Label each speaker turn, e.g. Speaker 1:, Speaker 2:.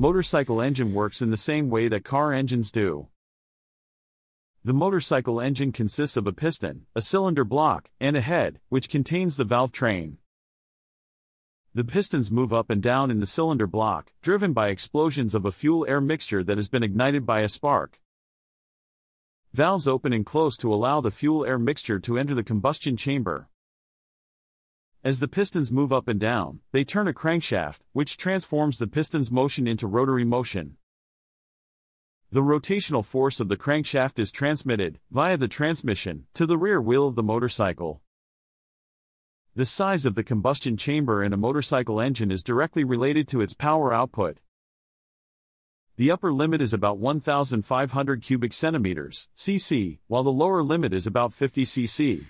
Speaker 1: motorcycle engine works in the same way that car engines do. The motorcycle engine consists of a piston, a cylinder block, and a head, which contains the valve train. The pistons move up and down in the cylinder block, driven by explosions of a fuel-air mixture that has been ignited by a spark. Valves open and close to allow the fuel-air mixture to enter the combustion chamber. As the pistons move up and down, they turn a crankshaft, which transforms the piston's motion into rotary motion. The rotational force of the crankshaft is transmitted, via the transmission, to the rear wheel of the motorcycle. The size of the combustion chamber in a motorcycle engine is directly related to its power output. The upper limit is about 1,500 cubic centimeters, cc, while the lower limit is about 50 cc.